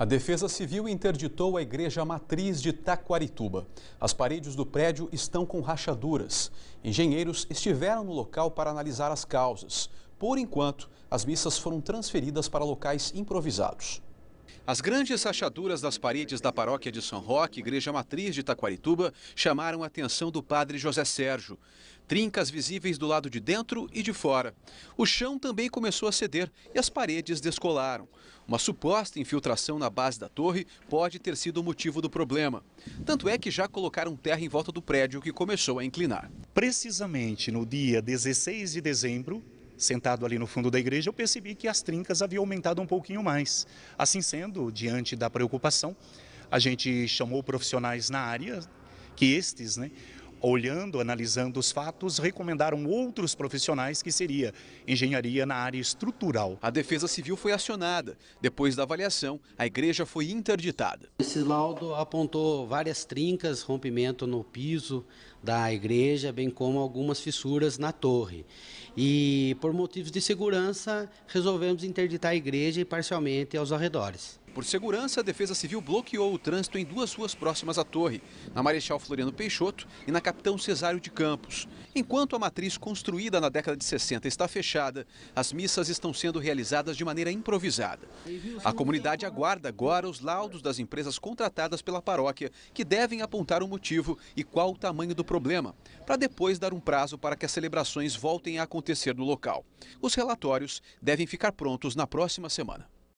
A Defesa Civil interditou a igreja matriz de Taquarituba. As paredes do prédio estão com rachaduras. Engenheiros estiveram no local para analisar as causas. Por enquanto, as missas foram transferidas para locais improvisados. As grandes rachaduras das paredes da paróquia de São Roque, igreja matriz de Taquarituba, chamaram a atenção do padre José Sérgio. Trincas visíveis do lado de dentro e de fora. O chão também começou a ceder e as paredes descolaram. Uma suposta infiltração na base da torre pode ter sido o motivo do problema. Tanto é que já colocaram terra em volta do prédio que começou a inclinar. Precisamente no dia 16 de dezembro, sentado ali no fundo da igreja, eu percebi que as trincas haviam aumentado um pouquinho mais. Assim sendo, diante da preocupação, a gente chamou profissionais na área, que estes, né, olhando, analisando os fatos, recomendaram outros profissionais que seria engenharia na área estrutural. A Defesa Civil foi acionada. Depois da avaliação, a igreja foi interditada. Esse laudo apontou várias trincas, rompimento no piso da igreja, bem como algumas fissuras na torre. E por motivos de segurança, resolvemos interditar a igreja e parcialmente aos arredores. Por segurança, a Defesa Civil bloqueou o trânsito em duas ruas próximas à torre, na Marechal Floriano Peixoto e na Capitão Cesário de Campos. Enquanto a matriz construída na década de 60 está fechada, as missas estão sendo realizadas de maneira improvisada. A comunidade aguarda agora os laudos das empresas contratadas pela paróquia, que devem apontar o motivo e qual o tamanho do problema, para depois dar um prazo para que as celebrações voltem a acontecer no local. Os relatórios devem ficar prontos na próxima semana.